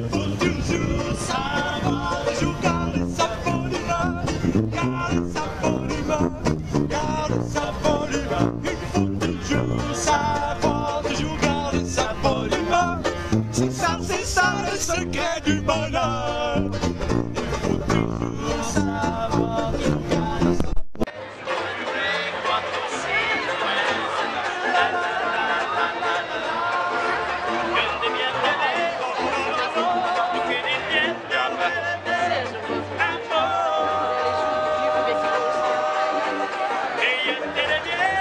Il faut toujours savoir, toujours garder sa polymère, garder sa polymère, garder sa polymère. Il faut toujours savoir, toujours garder sa polymère, c'est ça, c'est ça le secret du bonheur. siente de bien.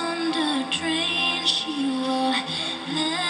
On the train she wore. never